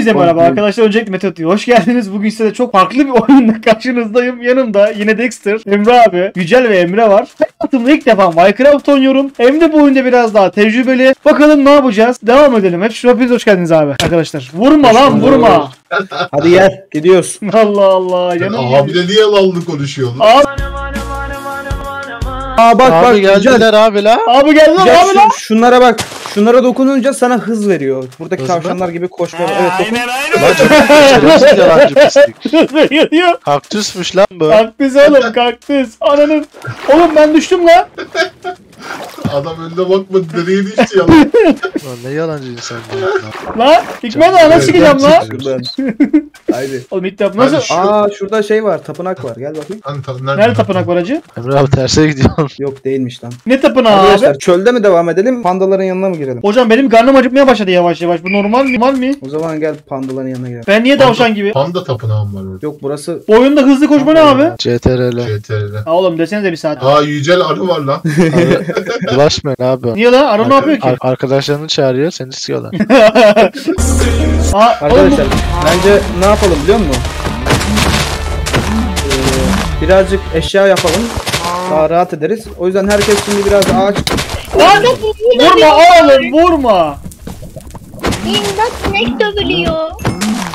Hepinize merhaba arkadaşlar. Öncelikle Mete Atıyor. Hoş geldiniz. Bugün size de çok farklı bir oyunla karşınızdayım. Yanımda yine Dexter, Emre abi, Yücel ve Emre var. Hayatımda ilk defa Minecraft oynuyorum. Hem de bu oyunda biraz daha tecrübeli. Bakalım ne yapacağız? Devam edelim. Hep hepiniz hoş geldiniz abi arkadaşlar. Vurma lan vurma. Hadi gel gidiyoruz. Allah Allah. Yanım Abi de niye lallı konuşuyorsun? Abi, Aa bak bak Abi Yücel. geldiler abi la. abi geldi lan Yücel abi şu- lan. şunlara bak. Şunlara dokununca sana hız veriyor. Buradaki Hız mı? tavşanlar gibi koşma. Evet pislik. Geliyor. Kaktüsmüş lan bu. Kaktüs oğlum kaktüs. Ananın. Oğlum ben düştüm lan. Adam önüne bakmadı nereye düştü ya. Lan ne yalancı insan bu. Lan. Hikmet ağa nasıl çıkacağım lan? Şuradan. Haydi. Oğlum defa nasıl? Şu- Aa şurada şey var. Tapınak var. Gel bakayım. Hani ta- nerede? Nerede tapınak var hacı? Emre abi terse gidiyorsun. Yok değilmiş lan. Ne tapınağı abi? Arkadaşlar çölde mi devam edelim? Pandaların yanına mı girelim? Hocam benim karnım acıkmaya başladı yavaş yavaş. Bu normal mi? Normal mi? O zaman gel pandaların yanına girelim. Ben niye tavşan gibi? Panda tapınağım var orada. Yok burası Bu oyunda hızlı koşma ne abi? CTRL. CTR'de. Ha oğlum desenize bir saat. Aa Yücel arı var lan. Bulaşmayın abi. Niye lan? Arı ne yapıyor ki? Ar- arkadaşlarını çağırıyor seni istiyorlar. Aa, oğlum Arkadaşlar bence ne yapalım biliyor musun? Ee, birazcık eşya yapalım. Daha rahat ederiz. O yüzden herkes şimdi biraz ağaç bu... Lan! Vurma oğlum vurma. İmdat sinek dövülüyor.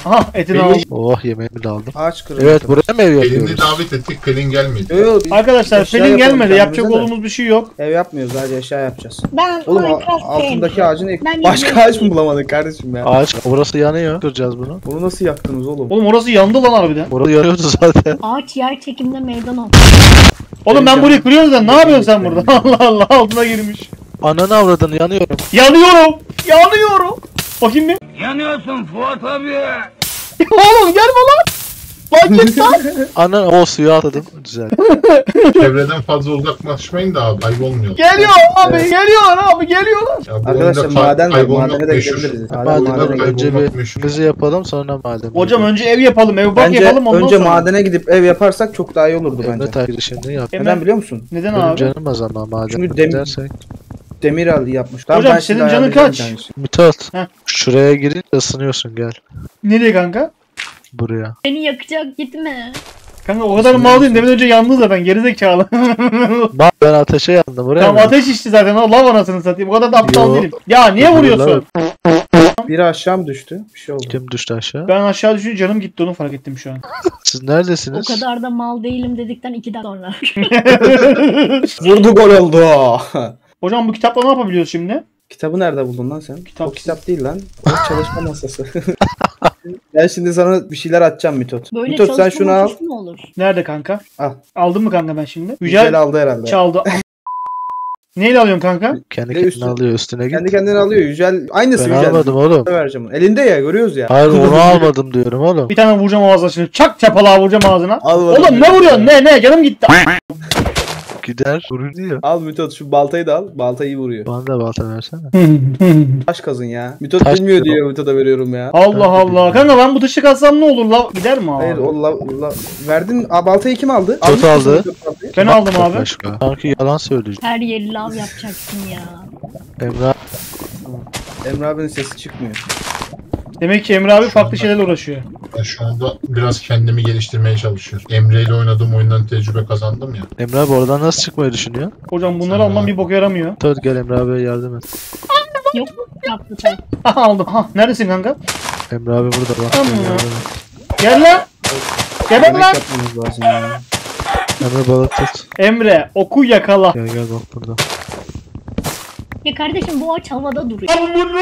Aha etini Benim- aldım. Oh yemeğimi de aldım. ağaç kırıldı. Evet buraya mı ev Pelin de yapıyoruz? davet ettik Pelin gelmedi. Yo, yo, biz Arkadaşlar eşya Pelin yapalım gelmedi. Yapacak de. olduğumuz bir şey yok. Ev yapmıyoruz sadece eşya yapacağız. Ben Oğlum a- Minecraft altındaki sevmiyorum. ağacı ne? Ben Başka izleyeyim. ağaç mı bulamadın kardeşim ya? Ağaç burası yanıyor. Kıracağız bunu. Bunu nasıl yaktınız oğlum? Oğlum orası yandı lan harbiden. Burası yanıyordu zaten. Ağaç yer çekimde meydan oldu. Oğlum ben burayı kırıyorum da ne yapıyorsun sen burada? Allah Allah altına girmiş. Ananı avradını yanıyorum. Yanıyorum. Yanıyorum. Bakayım bir. Yanıyorsun Fuat abi. Oğlum gelme lan. Lan git lan. Ana o suya atladım. Güzel. Çevreden fazla uzaklaşmayın da abi kaybolmuyor. Geliyor abi geliyorlar abi geliyorlar. Ya bu Arkadaşlar oyunda kay- maden var. kaybolmak Madene de meşhur. gidebiliriz. Maden, madene kaybolmak önce meşhur. bir işimizi yapalım sonra madem. Hocam önce ev yapalım ev bak Bence yapalım ondan önce sonra. madene gidip ev yaparsak çok daha iyi olurdu Emre bence. takip işini yap. Hemen- Neden biliyor musun? Neden Benim abi? canım az ama madem Çünkü dem- gidersek. Demir al yapmış. Hocam, ben senin canın kaç? Mithat. Heh. Şuraya girince ısınıyorsun gel. Nereye kanka? Buraya. Beni yakacak gitme. Kanka o kadar mal değilim. Demin önce yandı zaten gerizekalı. Bak ben ateşe yandım buraya Tamam ateş içti zaten. O lav anasını satayım. O kadar da aptal Yo. değilim. Ya niye Yo, vuruyorsun? Biri aşağı mı düştü? Bir şey oldu. Kim düştü aşağı? Ben aşağı düşünce canım gitti onu fark ettim şu an. Siz O neredesiniz? kadar da mal değilim dedikten iki dakika sonra. Vurdu gol oldu. Hocam bu kitapla ne yapabiliyoruz şimdi? Kitabı nerede buldun lan sen? Kitap- O kitap değil lan. O çalışma masası. ben şimdi sana bir şeyler atacağım Mitot. Böyle Mitot sen şunu al. olur? Nerede kanka? Al. Aldın mı kanka ben şimdi? Güzel Yücel aldı herhalde. çaldı. Neyle alıyorsun kanka? Kendi Ne kendine üstü- alıyor üstüne git. Kendi kendine alıyor. Yücel aynısı Ben Yücel. almadım oğlum. vereceğim onu. Elinde ya görüyoruz ya. Hayır onu almadım diyorum oğlum. Bir tane vuracağım ağzına şimdi. Çak çapalağı vuracağım ağzına. Al bakalım. Oğlum ne vuruyorsun? Ne ne? Canım gitti. Gider vurur diyor. Al Mitot şu baltayı da al. Balta iyi vuruyor. Bana da balta versene. Taş kazın ya. Mitot Taş bilmiyor diyor. diye Mitot'a veriyorum ya. Allah Allah. Kanka ben bu dışı katsam ne olur la? Gider mi abi? Hayır o verdin. Aa, baltayı kim aldı? Mısın aldı. Ben aldım abi. Başka. Sanki yalan söyleyeceğim. Her yeri lav yapacaksın ya. Emrah Emre abinin sesi çıkmıyor. Demek ki Emre abi farklı şeylerle uğraşıyor. Ben şu anda biraz kendimi geliştirmeye çalışıyorum. Emre ile oynadığım oyundan tecrübe kazandım ya. Emre abi oradan nasıl çıkmayı düşünüyor? Hocam bunları Sen almam abi. bir boka yaramıyor. Tut gel Emre abiye yardım et. Yaptı sen. Aha aldım. Ha neredesin kanka? Emre abi burada bak. Tamam et. Gel lan. Gel Yemek lan. yapmamız lazım ya. Emre balık tut. Emre oku yakala. Gel gel bak burada. Ya kardeşim bu ağaç havada duruyor.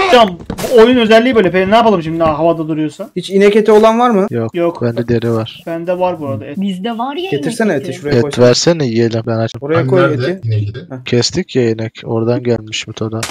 Hocam bu oyun özelliği böyle. Pelin ne yapalım şimdi ha, havada duruyorsa? Hiç inek eti olan var mı? Yok. Yok. Bende deri var. Bende var bu arada et. Bizde var ya Getirsene inek eti eti. şuraya koy. Et versene yiyelim ben açım. Oraya koy eti. Kestik ya inek. Oradan gelmiş Mito'da.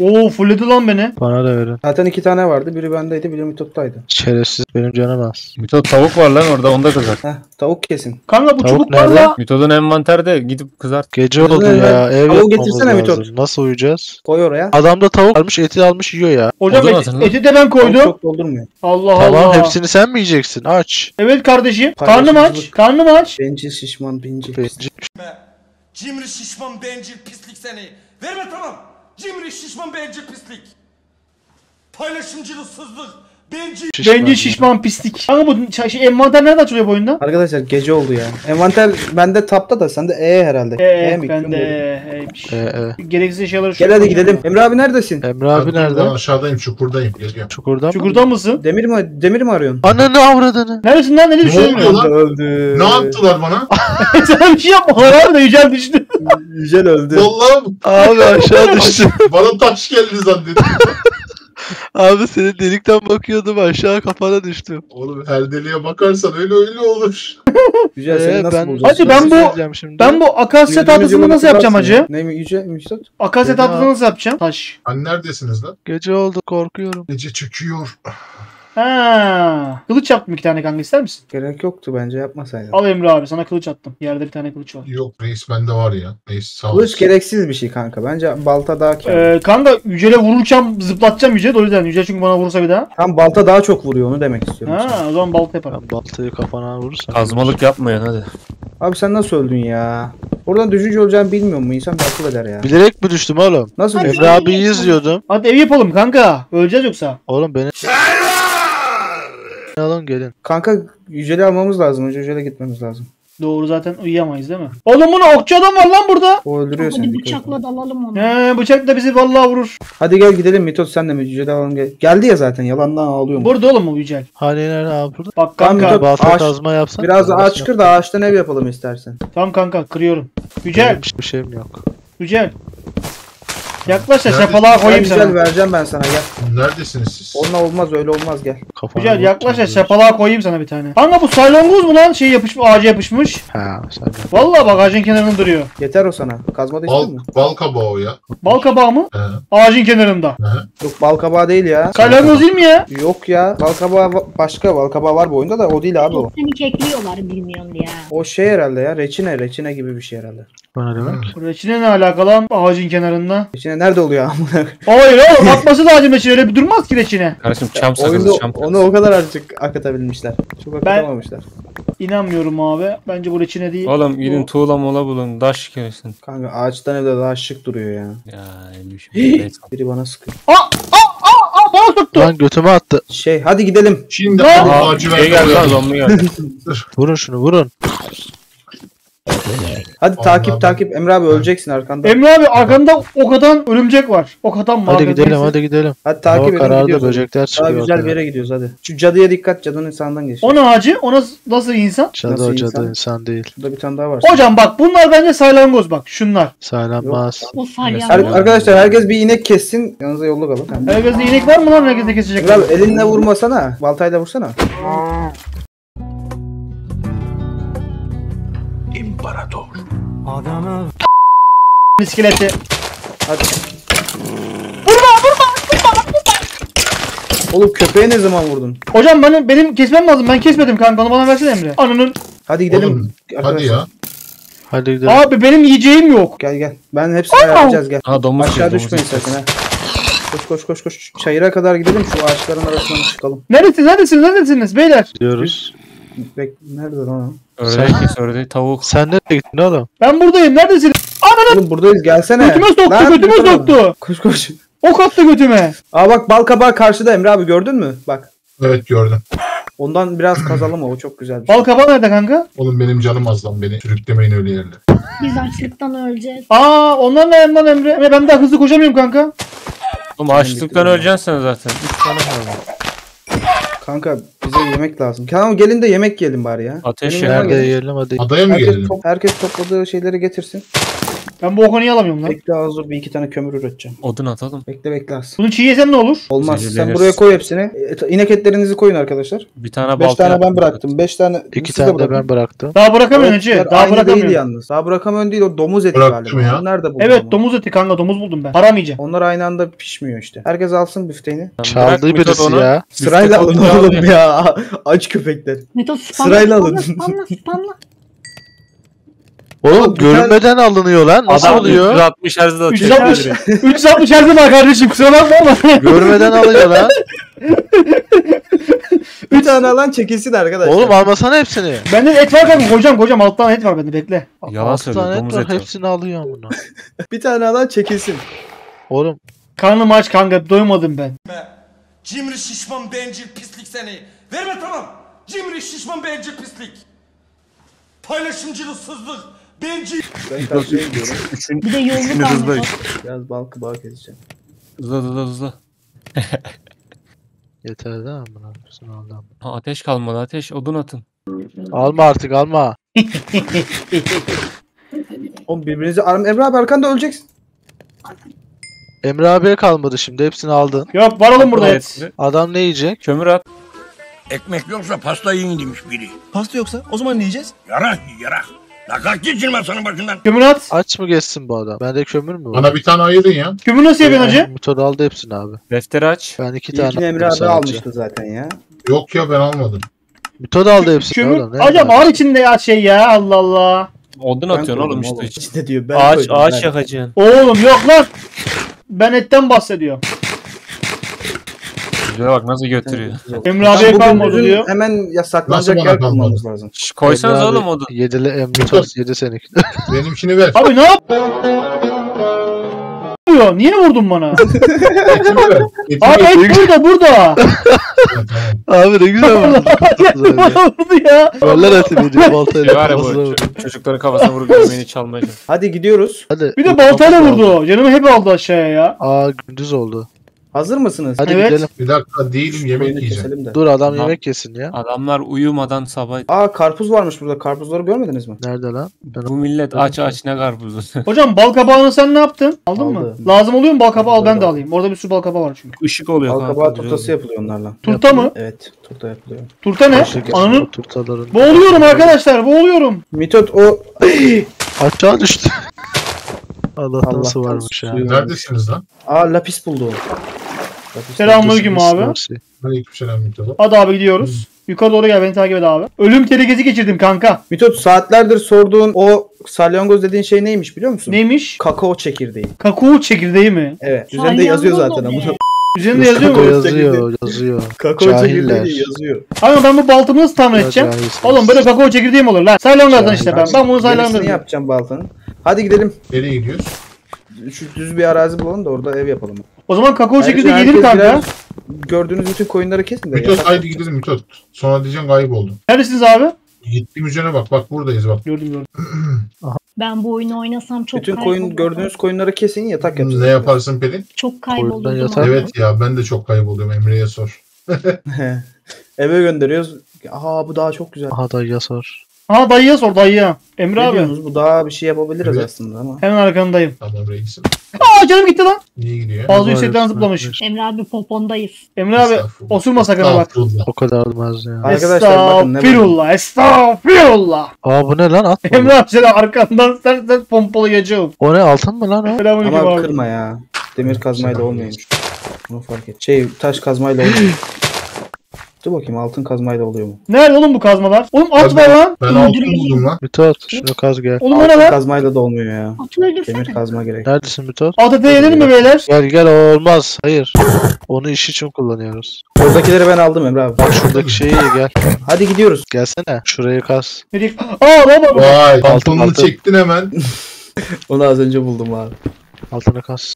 Oo fulledi lan beni. Bana da verin. Zaten iki tane vardı. Biri bendeydi, biri Mitot'taydı. Şerefsiz benim canım az. Mitod tavuk var lan orada onda kızar. Heh, tavuk kesin. Kanka bu Tavuk çubuk var nerede? la. Mitod'un envanterde gidip kızart. Gece Kızım oldu ya. Ev Tavuğu yapmamız getirsene lazım. Mitot. Nasıl uyuyacağız? Koy oraya. Adamda tavuk varmış eti almış yiyor ya. Hocam Odun eti, atın lan. eti de ben Tavuk koydum. çok doldurmuyor. Allah Tamam Allah. hepsini sen mi yiyeceksin? Aç. Evet kardeşim. Karnım aç. Paylaşımcılık. Karnım aç. Bencil, şişman, bencil. Bencil. Cimri şişman bencil pislik seni. Verme tamam. Cimri şişman bencil pislik. Paylaşımcılıksızlık. Benci. Bence şişman pislik. Kanka bu şey, envanter nerede açılıyor bu oyunda? Arkadaşlar gece oldu ya. Envanter bende tapta da sende E herhalde. Eee mi? ben Kim de bu? E'ymiş. Ee, e. Gereksiz eşyaları Gel hadi gidelim. Emre abi neredesin? Emre abi Ben nerede? aşağıdayım. Çukurdayım. Geliyorum. Çukurda mı? Çukurda mısın? Demir mi demir mi arıyorsun? Ananı avradını. Neredesin lan? Ne Ne düşüyorsun? oluyor lan? öldü. Ne yaptılar bana? Sana bir şey yapmadılar abi de Yücel düştü. Yücel öldü. Vallahi Abi aşağı düştüm. bana taş geldi zannettim. Abi senin delikten bakıyordum aşağı kafana düştüm. Oğlum her deliğe bakarsan öyle öyle olur. Yücel seni Ee, nasıl ben- bulacağız? Hacı, ben bu- şimdi? Ben bu akasya yolunu nasıl yapacağım hacı? Ne mi Yücel Müstat? Akasya Ya. tatlısını nasıl yapacağım? Taş. Hani neredesiniz lan? Gece oldu korkuyorum. Gece çöküyor. Ha. Kılıç yaptım iki tane kanka ister misin? Gerek yoktu bence yapmasaydın. Al Emre abi sana kılıç attım. Yerde bir tane kılıç var. Yok reis bende var ya. Reis sağ Kılıç olsun. gereksiz bir şey kanka. Bence balta daha kârlı. Ee, kanka Yücel'e vururken zıplatacağım Yücel'i o yüzden. Yücel çünkü bana vurursa bir daha. Tam balta daha çok vuruyor onu demek istiyorum. sana. Ha o zaman balta yaparım. Ben baltayı kafana vurursam. Kazmalık yapmayın hadi. Abi sen nasıl öldün ya? Oradan düşünce olacağını bilmiyor mu? İnsan bir akıl eder ya. Bilerek mi düştüm oğlum? Nasıl Hadi. Emre abiyi izliyordum. Hadi ev yapalım kanka. Öleceğiz yoksa. Oğlum beni... Alın gelin. Kanka Yücel'i almamız lazım. Önce Yücel'e gitmemiz lazım. Doğru zaten uyuyamayız değil mi? Oğlum bunu okçu adam var lan burada. O öldürüyor seni. Hadi et. bıçakla dalalım onu. He bıçak da bizi vallahi vurur. Hadi gel gidelim Mitot sen de mi? Yücel'i alalım gel. Geldi ya zaten yalandan ağlıyor mu? Burada oğlum bu Yücel. Hani nerede abi burada? Bak Tamam, kanka. Balta ağaç- kazma yapsan. Biraz da ağaç kır da ağaçtan ev yapalım istersen. Tamam kanka kırıyorum. Yücel. Benim bir şeyim yok. Yücel. Yaklaş da Nerede? şapalığa koyayım Yücel sana. vereceğim ben sana gel. Neredesiniz siz? Onunla olmaz öyle olmaz gel. Yücel yaklaş da şapalığa koyayım sana bir tane. Kanka bu salyangoz mu lan? Şey yapışmış ağaca yapışmış. Ha sen de. Vallahi bak ağacın kenarında duruyor. Yeter o sana. Kazma da Bal, istiyor musun? bal kabağı o ya. Bal kabağı mı? He. Ağacın kenarında. He. Yok bal kabağı değil ya. Salyangoz değil mi ya? Yok ya. Bal kabağı va- başka bal kabağı var bu oyunda da o değil abi o. Seni kekliyorlar bilmiyorum diye. O şey herhalde ya. Reçine. Reçine gibi bir şey herhalde. Bana demek. Reçine ne alakalı lan ağacın kenarında? Reçine nerede oluyor amına? Hayır oğlum atması lazım reçine öyle bir durmaz ki reçine. Kardeşim çam sakızı çam onu o kadar azıcık akıtabilmişler. Çok akıtamamışlar. İnanmıyorum abi. Bence bu reçine değil. Oğlum gidin Bu- tuğla mola bulun. Daş kesin. Kanka ağaçtan evde daha şık duruyor ya. Ya bir şey. Biri bana sıkıyor. Aa, aa, aa, aa, bana tuttu. Lan götüme attı. Şey hadi gidelim. Şimdi Aa, ağacı şey geldi lan zombi geldi. Vurun şunu vurun. Hadi takip takip. Emre abi öleceksin arkanda. Emre abi arkanda okatan örümcek var. Okatan mı? Hadi Arkada gidelim hadi gidelim. Hadi takip edin gidiyoruz. böcekler Daha çıkıyor. güzel bir yere gidiyoruz hadi. Şu cadıya dikkat cadının sağından geç. O ne ağacı? O nasıl, nasıl insan? Cadı Nasıl o cadı insan? insan değil. Burada bir tane daha var. Hocam bak bunlar bence salyangoz bak şunlar. Saylanmaz. O salyangoz. Ar- arkadaşlar herkes bir inek kessin. Yanınıza yolluk alın. Herkeste inek var mı lan herkeste kesecek? Emre abi elinle vurmasana. Baltayla vursana. İskeleti. Hadi. Oğlum köpeğe ne zaman vurdun? Hocam benim, benim kesmem lazım. Ben kesmedim kanka. Onu bana versene Emre. Ananın. Hadi gidelim. Oğlum, hadi ya. Hadi gidelim. Abi benim yiyeceğim yok. Gel gel. Ben hepsini ayarlayacağız gel. Ha domuz Aşağı düşmeyin sakın ha. Koş koş koş koş. Çayıra kadar gidelim şu ağaçların arasından çıkalım. Neredesiniz? Neredesiniz? Neredesiniz beyler? Gidiyoruz. Bek nerede lan? Ördek kes ördek tavuk. Sen nereye gittin oğlum? Ben buradayım. Neredesiniz? Ananın Oğlum buradayız gelsene. götüme soktu. Lan, götüme götüme soktu. Koş koş. Ok attı götüme. Aa bak bal kabağı karşıda Emre abi gördün mü? Bak. Evet gördüm. Ondan biraz kazalım o. Çok güzel bir şey. Bal kabağı nerede kanka? Oğlum benim canım az lan beni. Sürüklemeyin öyle yerlere. Biz açlıktan öleceğiz. Aa onlar ne lan Emre? Emre ben daha hızlı koşamıyorum kanka. Oğlum açlıktan öleceksin sen zaten. Üç tane var. Kanka bize yemek lazım. Tamam gelin de yemek yiyelim bari ya. Ateş Benim ya. yanıma Nerede gelin. yiyelim hadi. Adaya mı Herkes, gelelim? top- herkes topladığı şeyleri getirsin. Ben bu oku niye alamıyorum lan? Bekle az dur bir iki tane kömür üreteceğim. Odun atalım. Bekle bekle az. Bunu çiğ yesem ne olur? Olmaz. Sen Zehirleniriz. buraya koy hepsini. E, inek etlerinizi koyun arkadaşlar. Bir tane 5 balta tane ben bıraktım. 5 tane İki siz tane de bırakın. ben bıraktım. Daha bırakamıyorum Etler önce. Daha aynı değil bırakamıyorum. yalnız. Daha bırakamıyorsun değil o domuz eti Bıraktım galiba. ya. Nerede buldun? Evet ama? domuz eti kanka domuz buldum ben. Paramayacağım. Onlar aynı anda pişmiyor işte. Herkes alsın bifteğini. Bırak Çaldı Mithat birisi ya. Sırayla alın oğlum ya. Aç köpekler. Meto spamla Sırayla spamla alın. spamla spamla. Oğlum tane- görünmeden alınıyor lan. Nasıl Adam oluyor? 360 Hz'de atıyor. 360 360 Hz var kardeşim kusura bakma ama. görmeden alıyor lan. Bir tane alan çekilsin arkadaşlar. Oğlum almasana hepsini. Bende et var kanka hocam hocam alttan et var bende bekle. Yalan Altı söylüyor, tane et domuz var, eti var. Hepsini alıyor bunu. Bir tane alan çekilsin. Oğlum Karnım aç kanka doymadım ben. Cimri şişman bencil pislik seni. Verme tamam. Cimri şişman bencil pislik. Paylaşımcılıksızlık. Bencil. Ben karşıya gidiyorum. Bir de yolluk almış. Biraz bal kabağı keseceğim. Hızlı hızlı hızlı. Yeter değil mi? Buna hepsini aldım. Ha, ateş kalmadı ateş odun atın. Alma artık alma. Oğlum birbirinizi ar- Emre abi arkanda öleceksin. Emre abiye kalmadı şimdi hepsini aldın. Yok var oğlum burada et. Adam ne yiyecek? Kömür at. Ekmek yoksa pasta yiyin demiş biri. Pasta yoksa o zaman ne yiyeceğiz? Yarak yarak. La kalk git şimdi masanın başından. Kömür at. Aç mı geçsin bu adam? Bende kömür mü var? Bana bir tane ayırın ya. Kömür nasıl yapıyorsun hacı? Mutlu aldı hepsini abi. Defteri aç. Ben iki İlkini tane Emre aldım abi sadece. almıştı zaten ya. Yok ya ben almadım. Mutlu aldı hepsini Kömür. oğlum. yapıyorsun? ağır içinde ya şey ya Allah Allah. Odun atıyorsun oğlum işte. İşte diyor ben Ağaç koydum, ağaç ben. yakacaksın. Oğlum yok lan. Ben etten bahsediyorum. Şuraya bak nasıl götürüyor. Emre abiye bugün kalmadı bizim diyor. Hemen ya Nasıl bana yer kalmadı? bulmamız lazım. Şş, koysanız oğlum odun. Yedili Emre yedi seninki. Benimkini ver. Abi ne yapıyor? Niye vurdun bana? Abi et burada burada. Abi ne güzel vurdu. bana vurdu ya. Veller eti veriyor baltayla. Şey var ya bu çocukların kafasına vurup yemeğini çalmaya. Hadi gidiyoruz. Hadi. Bir de baltayla vurdu. Canımı hep aldı aşağıya ya. Aa gündüz oldu. Hazır mısınız? Hadi Evet. gidelim. Bir dakika değilim yemek yiyeceğim. Dur adam yemek yesin ya. Adamlar uyumadan sabah. Aa karpuz varmış burada. Karpuzları görmediniz mi? Nerede lan? Ben Bu millet aç aç ne karpuzu. Hocam bal kabağını sen ne yaptın? Aldın mı? Aldım. Lazım oluyor mu bal kabağı al ben de alayım. Orada bir sürü bal kabağı var çünkü. Işık oluyor. Bal kabağı turtası yapılıyor onlarla. Turta mı? Evet turta yapılıyor. Turta ne? Yazıyor, turtaların. Boğuluyorum arkadaşlar boğuluyorum. Mitot o Aşağı düştü. Allah'tan Allah'tan su varmış ya. Neredesiniz lan? Aa lapis buldu Selamünaleyküm abi. Aleykümselam Mustafa. Hadi abi gidiyoruz. Yukarı doğru gel beni takip et abi. Ölüm tehlikesi geçirdim kanka. Mitot saatlerdir sorduğun o salyangoz dediğin şey neymiş biliyor musun? Neymiş? Kakao çekirdeği. Kakao çekirdeği mi? Evet. Üzerinde yazıyor zaten ama. Üzerinde yazıyor mu? Yazıyor yazıyor. Kakao Cahiller. çekirdeği yazıyor. Ama ben bu baltamı nasıl tamir edeceğim? cahilsiniz. Oğlum böyle kakao çekirdeği mi olur lan? Salyangozdan işte ben. Ben bunu Yenisini salyangozdan yapacağım baltanın. Hadi gidelim. Nereye gidiyoruz? Şu düz bir arazi bulalım da orada ev yapalım. O zaman kakao çekirdeği herkes yedim kanka. Gördüğünüz bütün koyunları kesin de. Yatak- haydi gidelim Mitot. Sonra diyeceksin kayboldum. Neredesiniz abi? Gittiğim üzerine bak. Bak buradayız bak. Gördüm gördüm. Ben bu oyunu oynasam çok Bütün koyun gördüğünüz koyunları kesin yatak yapacağız. Ne yaparsın Pelin? Çok yatar. Evet ya ben de çok kayboluyorum Emre'ye sor. Eve gönderiyoruz. Aa bu daha çok güzel. Aha da yasar. Aha dayıya sor dayıya. Emre Ne abi. diyorsunuz? Bu daha bir şey yapabiliriz Evet. aslında ama. Hemen arkandayım. Reisim. Aa canım gitti lan. Niye gidiyor? Fazla Var yüksekten zıplamış. Emre abi popondayız. Emre abi Estağfurullah. osurma sakın ha bak. Estağfurullah. O kadar olmaz ya. Arkadaşlar bakın ne var. Estağfirullah. Estağfirullah. Aa bu ne lan at mı? Emre abi seni arkandan sen sen pompalayacağım. O ne altın mı lan o? Selamünaleyküm Ama abi. kırma ya. Demir kazmayla olmuyormuş. Bunu fark et. Şey taş kazmayla olmuyor. Dur bakayım altın kazmayla oluyor mu? Nerede oğlum bu kazmalar? Oğlum atma Ben- lan. Ben altın buldum lan. Mitot şunu kaz gel. Oğlum Altın lan? kazmayla da olmuyor ya. Atı öldürsene. Demir kazma gerek. Neredesin Mitot? ATT yenir mi beyler? Gel gel o olmaz. Hayır. Onu iş için kullanıyoruz. Oradakileri ben aldım Emre abi. Bak şuradaki şeyi ye gel. Hadi gidiyoruz. Gelsene. Şurayı kaz. Ne diyeyim? Aa baba. Vay Altın, pantolonunu altın. çektin hemen. Onu az önce buldum abi. Altını kaz.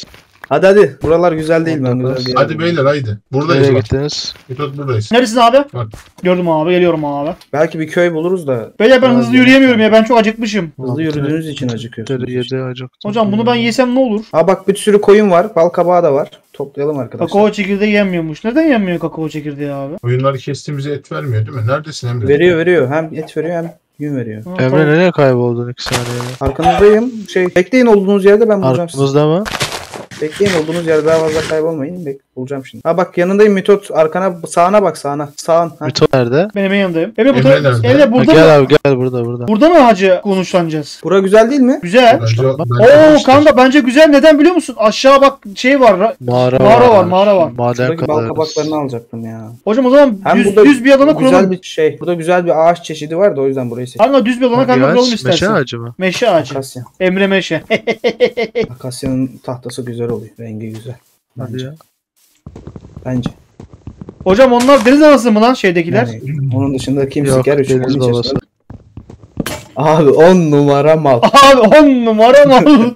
Hadi hadi. Buralar güzel değil güzel yer Hadi beyler haydi. Buradayız Nereye gittiniz? Mitot buradayız. Neresin abi? Bak. Gördüm abi geliyorum abi. Belki bir köy buluruz da. Beyler ben hızlı yürüyemiyorum ya ben çok acıkmışım. Hızlı yürüdüğünüz için acıkıyorsunuz. Yedi acıktım. Hocam bunu ben yesem ne olur? Aa bak bir sürü koyun var. Bal kabağı da var. Toplayalım arkadaşlar. Kakao çekirdeği yenmiyormuş. Neden yenmiyor kakao çekirdeği abi? Oyunları kestiğimize et vermiyor değil mi? Neredesin Emre? Veriyor veriyor. Hem et veriyor hem yün veriyor. Ha, Emre tamam. nereye kayboldun iki saniyede? Arkanızdayım. Şey bekleyin olduğunuz yerde ben bulacağım sizi. Arkamızda mı? Bekleyin olduğunuz yerde daha fazla kaybolmayın. Bek bulacağım şimdi. Ha bak yanındayım Mitot. Arkana sağına bak sağına. Sağın. Ha. Mitot nerede? Ben hemen yanındayım. Emre burada, nerede? Emre Ha, burada gel mı? abi gel burada burada. Burada mı hacı konuşlanacağız? Bura güzel değil mi? Güzel. Bence, bence Oo kanka bence güzel. Neden biliyor musun? Aşağı bak şey var. ra- Mağara, Mağara var, mağara var. Maden bal kadarız. kabaklarını alacaktım ya. Hocam o zaman Hem düz, burada düz bir alana güzel kuralım. bir şey. Burada güzel bir ağaç çeşidi var da o yüzden burayı seçtim. Kanka düz bir alana kanka kuralım Meşe istersen. ağacı mı? Meşe ağacı. Akasya. Emre Meşe. Akasya'nın tahtası güzel oluyor. Rengi güzel. Hadi Bence. ya. Bence. Hocam onlar deniz anası mı lan şeydekiler? Yani onun dışında kim Yok siker? Üç deniz onun babası. içerisinde. Abi 10 numara mal. Abi on numara mal.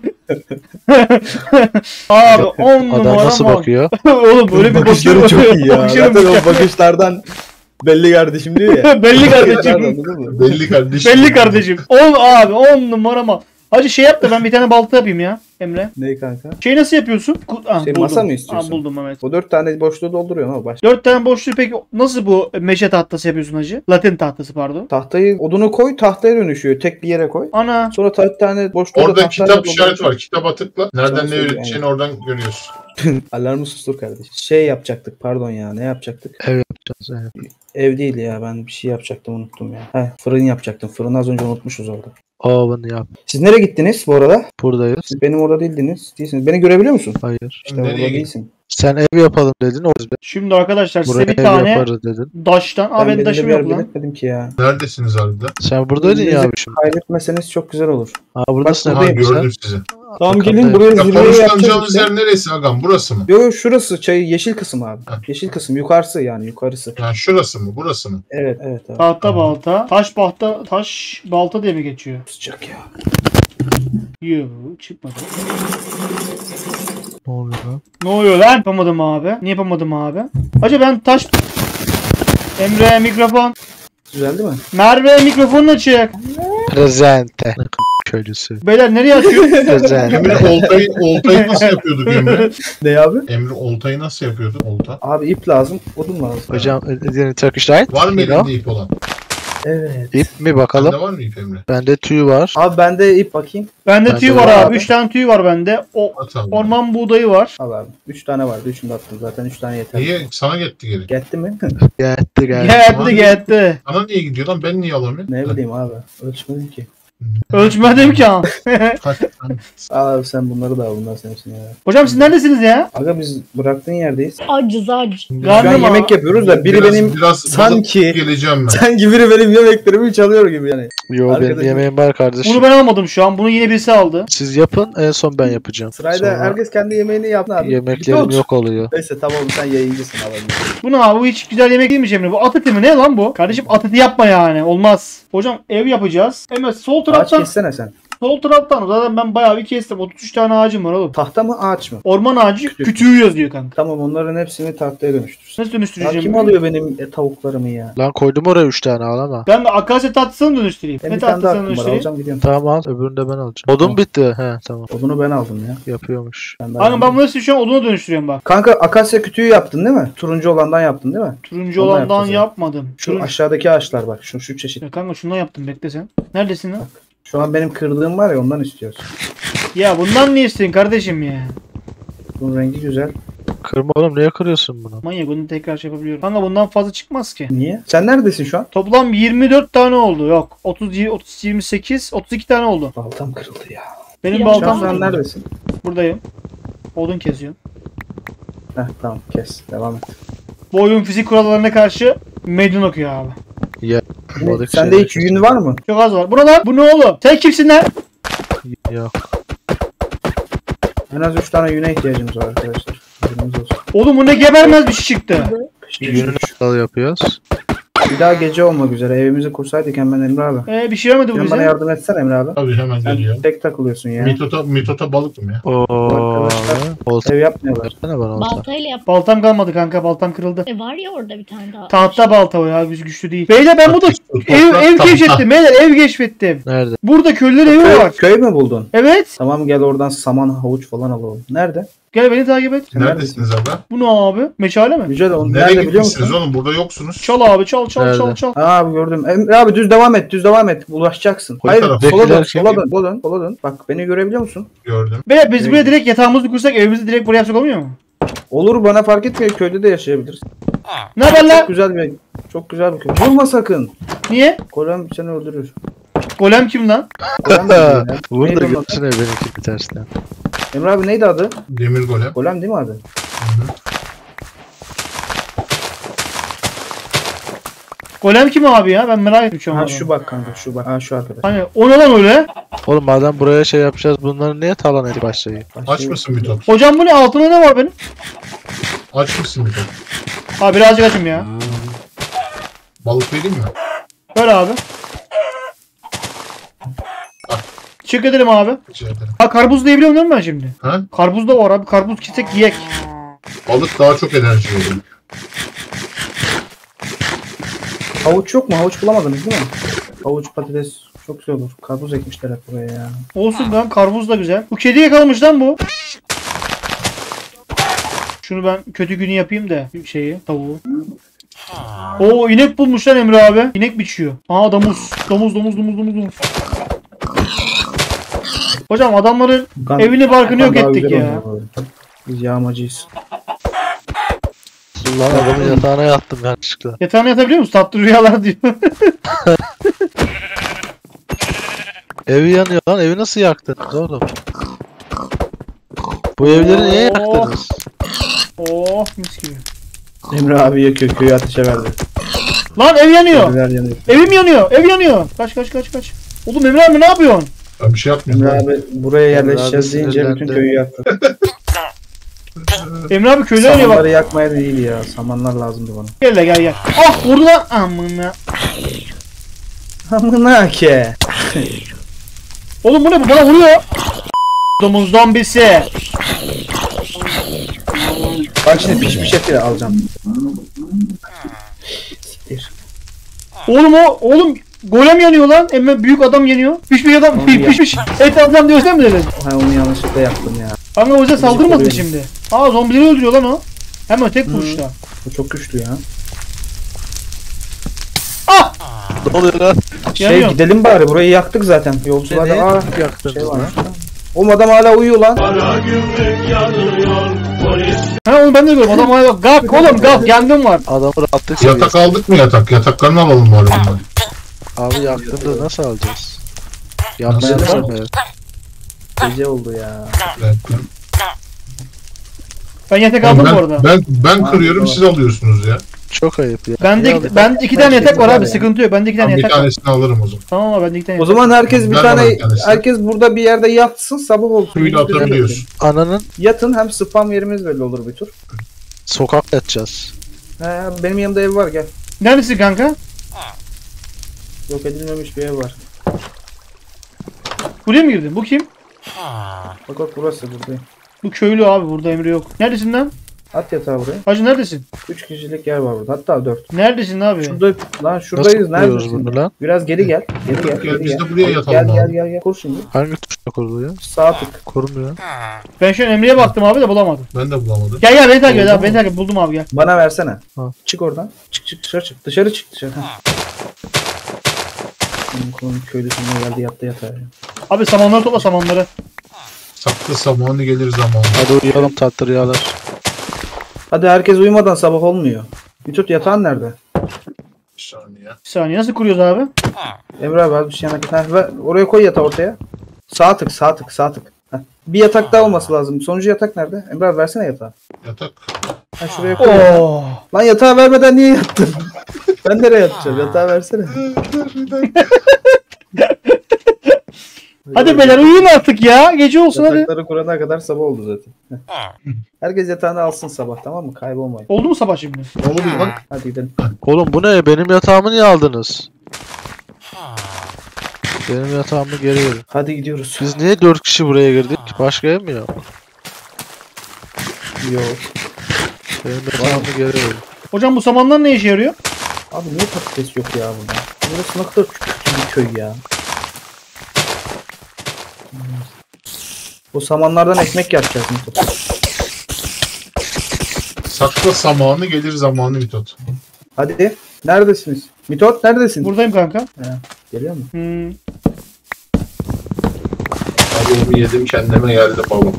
abi 10 numara Adam nasıl mal. bakıyor? Oğlum böyle bir Bakışları çok iyi ya. Zaten o bakışlardan belli kardeşim diyor ya. Belli kardeşim. Belli kardeşim. Belli kardeşim. 10 abi 10 numara mal. Hacı şey yap da ben bir tane balta yapayım ya Emre. Ne kanka? Şey nasıl yapıyorsun? Ku- ah, Şey, buldum. masa mı istiyorsun? Ah, buldum evet. O dört tane boşluğu dolduruyor ama baş. 4 tane boşluğu peki nasıl bu meşe tahtası yapıyorsun hacı? Latin tahtası pardon. Tahtayı odunu koy tahtaya dönüşüyor. Tek bir yere koy. Ana. Sonra dört tane boşluğu da Orada tahtayla kitap işareti dolduruyorsun. var. Kitaba tıkla. Nereden ne söyleyeyim, öğreteceğini oradan görüyorsun. Alarmı sustur kardeşim. Şey yapacaktık pardon ya ne yapacaktık? Ev yapacağız. Ev değil ya ben bir şey yapacaktım unuttum ya. Heh, fırın yapacaktım. Fırını az önce unutmuşuz orada. Aa bunu yap. Siz nereye gittiniz bu arada? Buradayız. Siz benim orada değildiniz. Değilsiniz. Beni görebiliyor musun? Hayır. İşte Nereye orada gittin? değilsin. Sen ev yapalım dedin. O yüzden Şimdi arkadaşlar size buraya bir ev tane yaparız dedin. daştan. Aa Ben benim bir yer yok lan. belirtmedim ki ya. Neredesiniz harbiden? Sen buradaydın ya abi şimdi. Kaybetmeseniz çok güzel olur. Aa buradasın Bak, Ha efendim sen. gördüm sizi. Tamam Bakalım gelin buraya Ya zirveye işte. yer neresi agam? Burası mı? Yo yo şurası şey yeşil kısım abi. Ha. Yeşil kısım yukarısı yani yukarısı. Yani şurası mı? Burası mı? Evet evet abi. Tahta balta. Taş balta. Taş balta diye mi geçiyor? Sıcak ya. Yoo çıkmadı. Ne oluyor lan? Ne oluyor lan? Yapamadım abi. Niye yapamadım abi? Hacı ben taş... Emre mikrofon. Güzel değil mi? Merve mikrofonunu açık. Prezente. Köylüsü. Beyler nereye? Prezente. Emre oltayı, oltayı nasıl yapıyorduk Emre? Ne abi? Emre oltayı nasıl yapıyordu? Olta. Abi ip lazım, odun lazım. Hocam yani Turkish Light. Var mı elinde ip olan? Evet. İp mi bakalım? var mı ip Emre? Bende tüy var. Abi bende ip bakayım. Bende Ben tüy var var abi. abi. 3 tane tüy var bende. O At abi. orman buğdayı var. Al abi. 3 tane vardı. Üçünü de attım zaten. 3 tane yeter. Niye? Sana gitti geri. Gitti mi? Geldi geldi. Geldi geldi. Sana niye gidiyor lan? Ben niye alamıyorum? ne bileyim abi. Ölçmedim ki. Ölçmedim ki? Al abi sen bunları da al. Bunlar senin için ya. Hocam siz neredesiniz ya? Aga biz bıraktığın yerdeyiz. Acız ac. Şu an yemek yapıyoruz da biri biraz, benim biraz sanki- geleceğim ben. sanki biri benim yemeklerimi çalıyor gibi yani. Yo benim Arkadaşım. yemeğim var kardeşim. Bunu ben almadım şu an. Bunu yine birisi aldı. Siz yapın en son ben yapacağım. Sırayla Sonra herkes kendi yemeğini yaptı abi. yemeklerim Tut. yok oluyor. Neyse tamam sen yayıncısın abi. Bu ne abi? Bu hiç güzel yemek değilmiş Emre. Bu at eti mi? Ne lan bu? Kardeşim at eti yapma yani. Olmaz. Hocam ev yapacağız. Evet sol Ağaç taraftan kessene sen. sol taraftan zaten ben bayağı bir kestim. 33 tane ağacım var oğlum. Tahta mı ağaç mı? Orman ağacı Kütük. kütüğü yazıyor kanka. Tamam onların hepsini tahtaya dönüştürsün. Nasıl Ya dönüştüreceğim? kim bunu? alıyor benim e, tavuklarımı ya? Lan koydum oraya 3 tane al ama. Ben de akasya tatlısını dönüştüreyim. Ben ne tatlısını hakkım var dönüştüreyim? alacağım gidiyorum. Tamam al öbürünü de ben alacağım. Odun Tamam. bitti. He tamam. Odunu ben aldım ya. Yapıyormuş. Ben Kanka ben bunu şu an oduna dönüştürüyorum bak. Kanka akasya kütüğü yaptın değil mi? Turuncu olandan yaptın değil mi? Turuncu Ondan olandan yapmadım. Şu Turuncu... aşağıdaki ağaçlar bak. Şu, şu çeşit. Ya kanka şundan yaptım bekle sen. Neredesin lan? Şu an benim kırdığım var ya ondan istiyoruz. Ya bundan ne istiyorsun kardeşim ya? Bunun rengi güzel. Kırma oğlum niye kırıyorsun bunu? Manyak onu tekrar şey yapabiliyorum. Kanka bundan fazla çıkmaz ki. Niye? Sen neredesin şu an? Toplam 24 tane oldu. Yok. 30 30 28 32 tane oldu. Baltam kırıldı ya. Benim Ya baltam sen neredesin? buradayım. Odun kesiyorum. Heh tamam kes. Devam et. Bu oyun fizik kurallarına karşı meydan okuyor abi. Balık Sende hiç yün var mı? Çok az var. Buralar bu ne oğlum? Sen kimsin lan? Yok. En az 3 tane yüne ihtiyacımız var arkadaşlar. Haberiniz olsun. Oğlum bu ne gebermez bir şey çıktı. Yünü nasıl yapıyoruz? Bir daha gece olmak üzere evimizi kursaydık hemen Emre abi. Ee, bir şey vermedi bu Sen bize. bana yardım etsen Emre abi. Tabii hemen Sen geliyor. tek takılıyorsun ya. Mitota, mitota balık mı ya? Oo. Arkadaşlar. Olsa Ev yapmıyorlar. versene bana olsa. Baltayla yap. Baltam kalmadı kanka. Baltam kırıldı. E var ya orada bir tane daha. Tahta balta o ya. Güç, güçlü değil. Beyler ben burada ev, ev tahta. keşfettim. Beyler ev keşfettim. Nerede? Burada köylüler evi Köy, var. köy mü buldun? Evet. Tamam gel oradan saman havuç falan alalım. Nerede? Gel beni takip et. Neredesiniz aga? Bu ne abi? Meşale mi? Yüce de onu Nereye nerede biliyor gitmişsiniz musun? oğlum? Burada yoksunuz. Çal abi çal çal Nerede? çal çal. Aa abi gördüm. Emre abi düz devam et. Düz devam et. Ulaşacaksın. Koy Hayır tarafı. sola dön. Bekler Sola ki- dön. Sola dön. Sola dön. Bak beni görebiliyor musun? Gördüm. Beyler biz buraya direkt yatağımızı kursak evimizi direkt buraya yapsak olmuyor mu? Olur bana fark etmiyor. Köyde de yaşayabiliriz. Ne haber Çok lan? güzel bir çok güzel bir köy. Vurma sakın. Niye? Golem seni öldürür. Golem kim lan? Golem de değil ya. Vur Neydi da onun adı? görsün benimki bir tersten. Emre abi neydi adı? Demir golem. Golem değil mi adı? Golem kim abi ya? Ben merak ettim şu an. Ha şu bak kanka şu bak. Ha şu arkadaş. Hani o ne lan öyle? Oğlum madem buraya şey yapacağız bunları niye talan edip başlayayım? Aç mısın mitot? Hocam bu ne? Altında ne var benim? Aç mısın mitot? Abi birazcık açım ya. Balık vereyim mi? Ver abi. Teşekkür ederim abi. Rica ederim. Ha karpuz diyebiliyor muyum ben şimdi? Ha? Karpuz da var abi. Karpuz kesek yiyek. Balık daha çok enerji veriyor. Havuç yok mu? Havuç bulamadınız değil mi? Havuç patates çok güzel olur. Karpuz ekmişler hep buraya ya. Olsun lan karpuz da güzel. Bu kedi yakalamış lan bu. Şunu ben kötü günü yapayım da şeyi tavuğu. Oo inek bulmuş lan Emre abi. İnek biçiyor. Aa domuz. Domuz domuz domuz domuz domuz. Hocam adamların Kan- evini barkını yok ettik ya. Biz yağmacıyız. Ulan adamın yatağına yattım yanlışlıkla. Yatağına yatabiliyor musun? Tatlı rüyalar diyor. Evi yanıyor lan. Evi nasıl yaktınız oğlum? Bu evleri niye Oo. yaktınız? oh mis gibi. Emre abi yakıyor köyü ateşe verdi. Lan ev yanıyor. Evler yanıyor. Evim yanıyor. Ev yanıyor. Kaç kaç kaç kaç. Oğlum Emre abi ne yapıyorsun? Ben bir şey yapmıyorum. Emre abi buraya yerleşeceğiz deyince bütün köyü yaktı. Emre abi köyde yanıyor bak. Samanları yakmaya değil ya. Samanlar lazımdı bana. Gel gel gel. Ah vurdu lan. Amına. Amına ke. Oğlum bu ne bu? Bana vuruyor. Domuz zombisi. Bak şimdi pişmiş eti alacağım. Siktir. Oğlum o oğlum golem yanıyor lan. Emme büyük adam yanıyor. Pişmiş adam ya. pişmiş. Et alacağım diyorsun değil mi dedin? Ha onu yanlışlıkla yaptım ya. Kanka o yüzden saldırmasın şimdi. Aa zombileri öldürüyor lan o. Hemen tek vuruşta. Bu çok güçlü ya. Ah! Ne oluyor lan? Şey Yanıyor. gidelim bari burayı yaktık zaten. Yolcular da aa yaktınız şey lan? var. Oğlum adam hala uyuyor lan. Ha onu ben de görüyorum. Adam hala. Gak oğlum gak yangın var. Adamı rahatlık Yatak aldık mı yatak? Yataklarını alalım bari bundan. Abi yaktığında nasıl alacağız? Yanmaya yapalım? mı? Gece oldu ya. Evet. Ben yatak aldım bu Ben, arada. ben, ben kırıyorum siz alıyorsunuz ya. Çok ayıp ya. Bende Niye iki, aldın? ben iki Ben tane yatak var var abi sıkıntı yok. Bende iki Ben tane bir yatak var. tanesini alırım o zaman. Tamam abi bende iki tane O yatak. zaman herkes bir Ver bana tane bir herkes burada bir yerde yatsın sabah olsun. Suyla Biz de atabiliyoruz. Ananın Yatın hem spam yerimiz belli olur bir tur. sokak yatacağız. He benim yanımda ev var gel. Neredesin kanka? Yok edilmemiş bir ev var. Buraya mı girdin? Bu kim? Bak bak burası buradayım. Bu köylü abi burada Emre yok. Neredesin lan? At yatağı buraya. Hacı neredesin? 3 kişilik yer var burada. Hatta 4. Neredesin abi? Şurada lan şuradayız. Neredesin? bunu lan? Biraz geri gel. Geri gel. Geri biz gel. de buraya yatalım Gel gel abi. gel gel. Kur şimdi. Hangi tuşla kuruluyor? Sağ tık. Kurmuyor. Ben şu an Emre'ye baktım abi de bulamadım. Ben de bulamadım. Gel gel beni takip et abi beni takip et. buldum abi gel. Bana versene. Ha. Çık oradan. Çık çık dışarı çık. Dışarı çık dışarı. Ha. Benim kulağım köylüsüne geldi yattı yatağa. ya. Abi samanları topla samanları. Saklı zamanı gelir zamanı. Hadi uyuyalım tatlı rüyalar. Hadi herkes uyumadan sabah olmuyor. Bir tut yatağın nerede? Bir saniye. Bir saniye nasıl kuruyoruz abi? Emre abi az bir şey yana git. Ha, ver, oraya koy yatağı ortaya. Sağ tık sağ tık sağ tık. Bir yatak daha olması lazım. Sonuncu yatak nerede? Emre abi versene yatağı. Yatak. Ha şuraya koy. Oo. Lan yatağı vermeden niye yattın? ben nereye yatacağım? Yatağı versene. Hadi beyler uyuyun artık ya. Gece olsun hadi. Yatakları kurana kadar sabah oldu zaten. Herkes yatağını alsın sabah tamam mı? Kaybolmayın. Oldu mu sabah şimdi? Oldu lan. Hadi gidelim. Oğlum bu ne? Benim yatağımı niye aldınız? Benim yatağımı geri verin. Hadi gidiyoruz. Biz niye dört kişi buraya girdik? Başka ev mi yok? Yok. Benim yatağımı geri verin. Hocam bu samanlar ne işe yarıyor? Abi niye patates yok ya burada? Burası ne kadar kötü bir köy ya. Bu samanlardan ekmek yapacağız Mustafa. Saklı zamanı gelir zamanı Mitot. Hadi. Neredesiniz? Mitot neredesin? Buradayım kanka. Geliyor mu? Hmm. Tavuğumu yedim kendime geldim babam.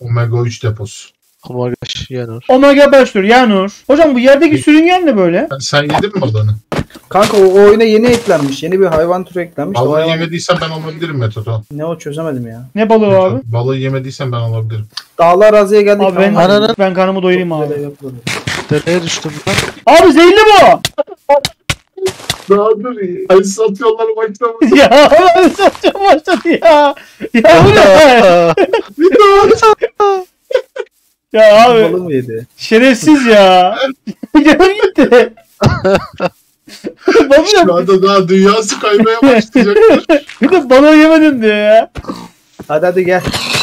Omega 3 deposu. Ama geç yenir. Omega başlıyor Yanur. Hocam bu yerdeki sürüngen ne böyle? Yani sen yedin mi balığını? Kanka o, o oyuna yeni eklenmiş. Yeni bir hayvan türü eklenmiş. Balığı hayvan- yemediysen ben alabilirim Metoto. Ne o çözemedim ya. Ne balığı abi? Balığı yemediysen ben alabilirim. Dağlar araziye geldik. Abi ben. Ananın- ben karnımı doyurayım abi. Nereye düştüm? Abi zehirli bu. Daha dur. Ay satıyorlar başlamış. ya abi satacağım başladı ya. Ya bu ne? ya abi Balı mı yedi? şerefsiz ya. Canım gitti. Şu anda daha dünyası kaymaya başlayacaktır. bir de balığı yemedin diyor ya. Hadi hadi gel.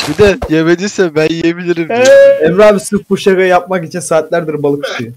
Bir de yemediyse ben yiyebilirim diyor. Emre abi sırf bu şakayı yapmak için saatlerdir balık tutuyor.